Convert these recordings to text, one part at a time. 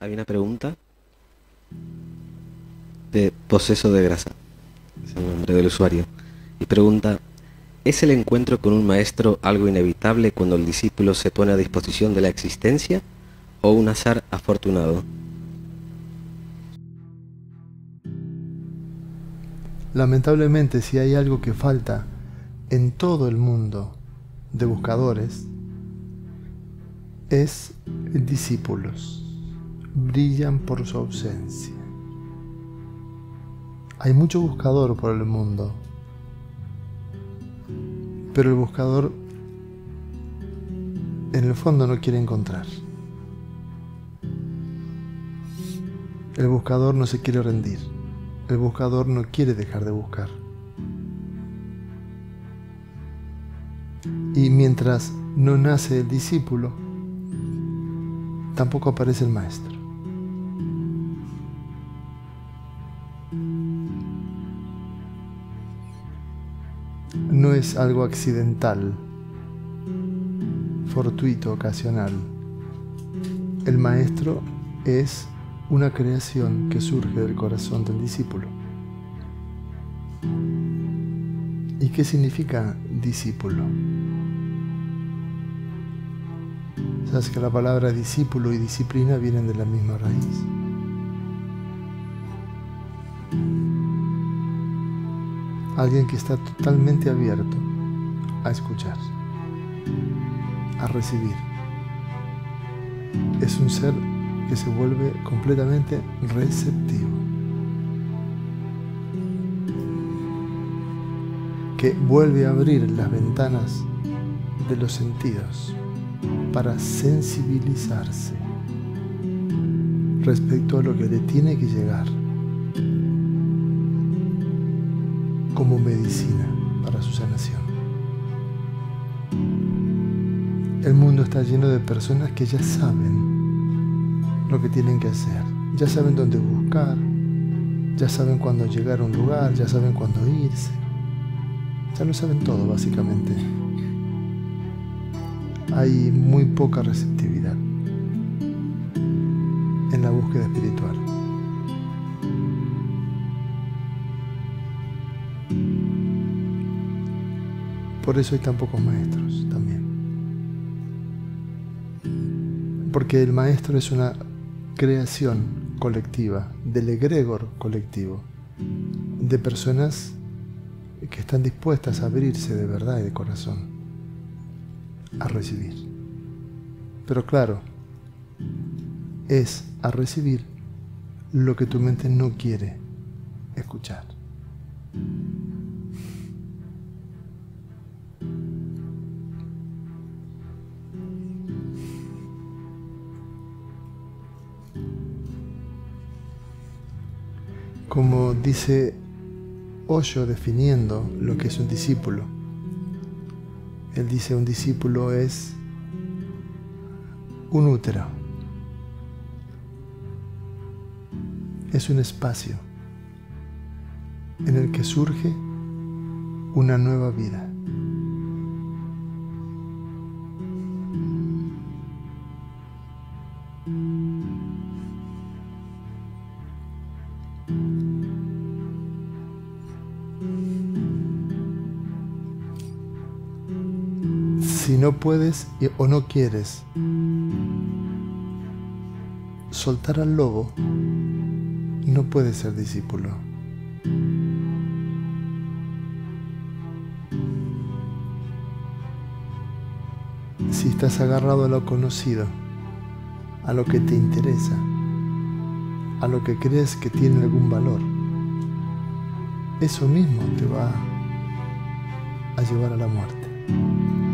hay una pregunta de Poseso de Grasa, es el nombre del usuario, y pregunta, ¿es el encuentro con un maestro algo inevitable cuando el discípulo se pone a disposición de la existencia o un azar afortunado? Lamentablemente, si hay algo que falta en todo el mundo de buscadores, es discípulos. Brillan por su ausencia. Hay mucho buscador por el mundo, pero el buscador en el fondo no quiere encontrar. El buscador no se quiere rendir. El buscador no quiere dejar de buscar. Y mientras no nace el discípulo, tampoco aparece el maestro. No es algo accidental, fortuito, ocasional. El maestro es una creación que surge del corazón del discípulo. ¿Y qué significa discípulo? Sabes que la palabra discípulo y disciplina vienen de la misma raíz. Alguien que está totalmente abierto a escuchar, a recibir. Es un ser que se vuelve completamente receptivo. Que vuelve a abrir las ventanas de los sentidos para sensibilizarse respecto a lo que le tiene que llegar como medicina para su sanación. El mundo está lleno de personas que ya saben lo que tienen que hacer. Ya saben dónde buscar, ya saben cuándo llegar a un lugar, ya saben cuándo irse. Ya lo saben todo, básicamente. Hay muy poca receptividad en la búsqueda espiritual. Por eso hay tan pocos maestros también. Porque el maestro es una creación colectiva, del egregor colectivo, de personas que están dispuestas a abrirse de verdad y de corazón, a recibir. Pero claro, es a recibir lo que tu mente no quiere escuchar. como dice Osho definiendo lo que es un discípulo. Él dice un discípulo es un útero, es un espacio en el que surge una nueva vida. Si no puedes o no quieres soltar al lobo, no puedes ser discípulo. Si estás agarrado a lo conocido, a lo que te interesa, a lo que crees que tiene algún valor, eso mismo te va a llevar a la muerte.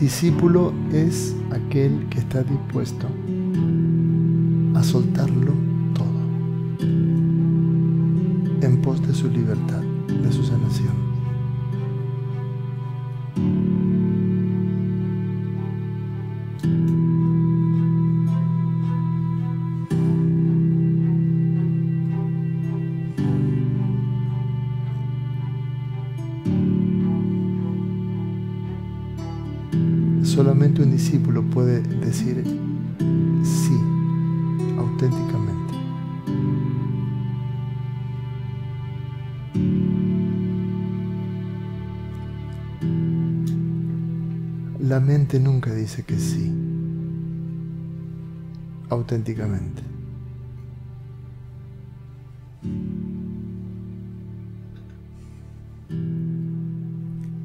Discípulo es aquel que está dispuesto a soltarlo todo en pos de su libertad, de su sanación. Solamente un discípulo puede decir sí auténticamente. La mente nunca dice que sí, auténticamente.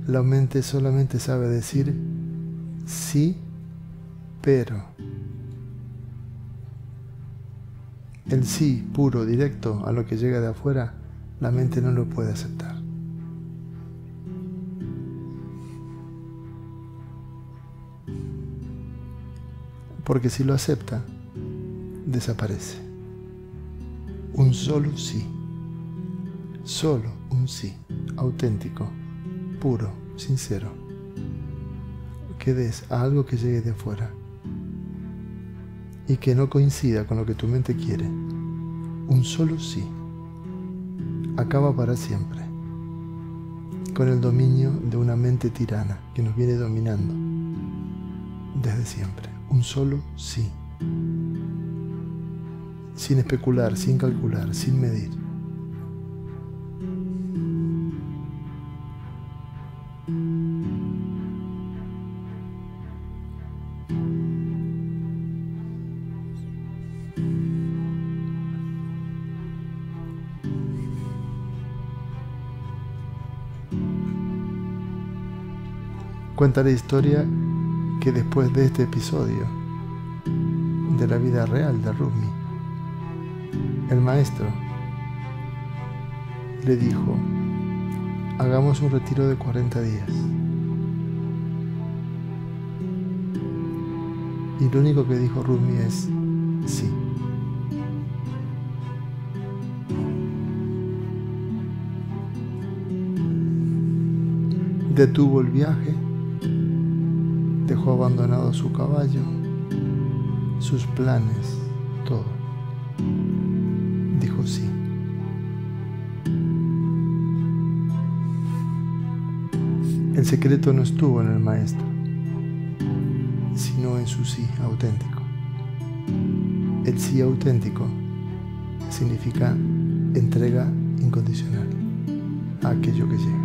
La mente solamente sabe decir sí, pero. El sí puro, directo a lo que llega de afuera, la mente no lo puede aceptar. porque si lo acepta, desaparece. Un solo sí, solo un sí, auténtico, puro, sincero, que des a algo que llegue de afuera y que no coincida con lo que tu mente quiere. Un solo sí acaba para siempre con el dominio de una mente tirana que nos viene dominando desde siempre un solo sí. Sin especular, sin calcular, sin medir. Cuenta la historia que después de este episodio de la vida real de Rumi, el maestro le dijo, hagamos un retiro de 40 días. Y lo único que dijo Rumi es, sí. Detuvo el viaje abandonado su caballo, sus planes, todo. Dijo sí. El secreto no estuvo en el maestro, sino en su sí auténtico. El sí auténtico significa entrega incondicional a aquello que llega.